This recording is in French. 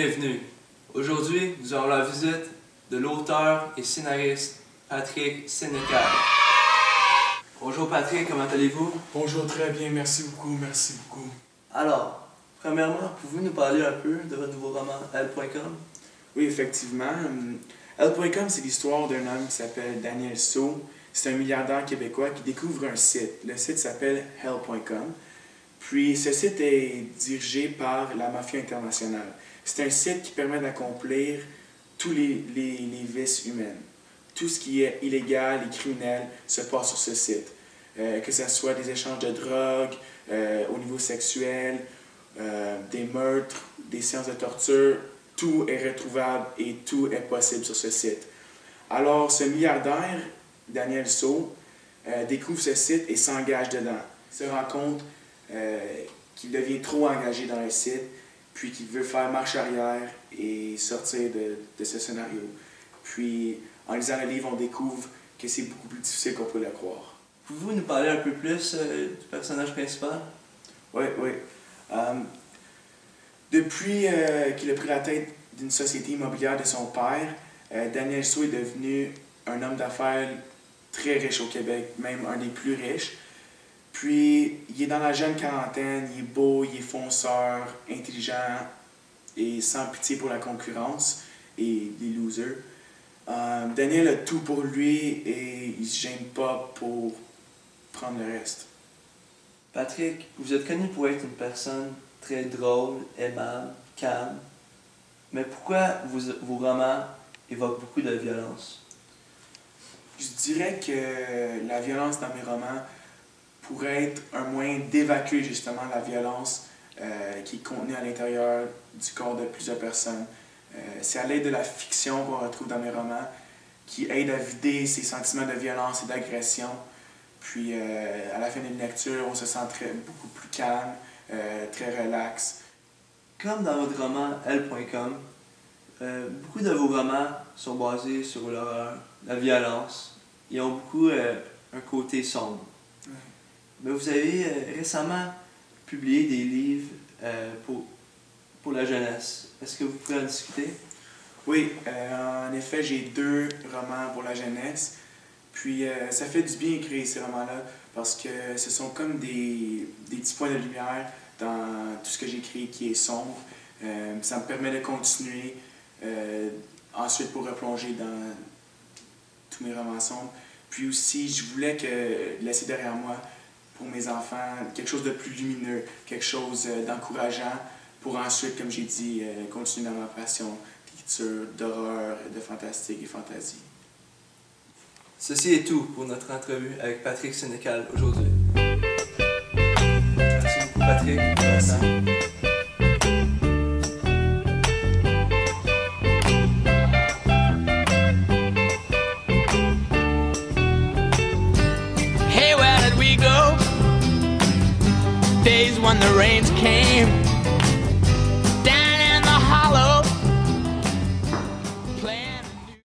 Bienvenue. Aujourd'hui, nous aurons la visite de l'auteur et scénariste Patrick Sénécal. Bonjour Patrick, comment allez-vous? Bonjour, très bien, merci beaucoup, merci beaucoup. Alors, premièrement, pouvez-vous nous parler un peu de votre nouveau roman L.com? Oui, effectivement. Euh, L.com, c'est l'histoire d'un homme qui s'appelle Daniel So. C'est un milliardaire québécois qui découvre un site. Le site s'appelle Hell.com. Puis ce site est dirigé par la mafia internationale. C'est un site qui permet d'accomplir tous les, les, vices humaines. Tout ce qui est illégal et criminel se passe sur ce site. Euh, que ce soit des échanges de drogue, euh, au niveau sexuel, euh, des meurtres, des séances de torture, tout est retrouvable et tout est possible sur ce site. Alors, ce milliardaire, Daniel So, découvre ce site et s'engage dedans. Il se rend compte qu'il devient trop engagé dans le site, puis qu'il veut faire marche arrière et sortir de, de, ce scénario. Puis, en lisant le livre, on découvre que c'est beaucoup plus difficile qu'on peut le croire. Pouvez-vous nous parler un peu plus euh, du personnage principal? Oui, oui. Um, depuis euh, qu'il a pris la tête d'une société immobilière de son père, euh, Daniel So est devenu un homme d'affaires très riche au Québec, même un des plus riches. Puis, il est dans la jeune quarantaine, il est beau, il est fonceur, intelligent et sans pitié pour la concurrence et les losers. Um, Daniel a tout pour lui et il se gêne pas pour prendre le reste. Patrick, vous êtes connu pour être une personne très drôle, aimable, calme. Mais pourquoi vos, vos romans évoquent beaucoup de violence? Je dirais que la violence dans mes romans pourrait être un moyen d'évacuer justement la violence euh, qui est contenue à l'intérieur du corps de plusieurs personnes. Euh, c'est à l'aide de la fiction qu'on retrouve dans mes romans qui aide à vider ces sentiments de violence et d'agression. Puis euh, à la fin d'une lecture, on se sent très, beaucoup plus calme, très relax. Comme dans votre roman L.com, beaucoup de vos romans sont basés sur l'horreur, la violence. Ils ont beaucoup un côté sombre. Vous avez récemment publié des livres pour, pour la jeunesse. Est-ce que vous pouvez en discuter? Oui, en effet, j'ai deux romans pour la jeunesse. Puis ça fait du bien écrire ces romans-là parce que ce sont comme des, des, petits points de lumière dans tout ce que j'écris qui est sombre. Euh, ça me permet de continuer euh, ensuite pour replonger dans tous mes romans sombres. Puis aussi, je voulais que laisser derrière moi pour mes enfants quelque chose de plus lumineux, quelque chose d'encourageant pour ensuite, comme j'ai dit, continuer dans ma passion d'écriture, d'horreur, de fantastique et fantaisie. Ceci est tout pour notre entrevue avec Patrick Sénécal aujourd'hui. Merci beaucoup Patrick. Merci. Days when the rains came.